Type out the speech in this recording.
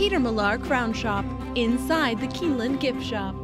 Peter Millar Crown Shop inside the Keeneland gift shop.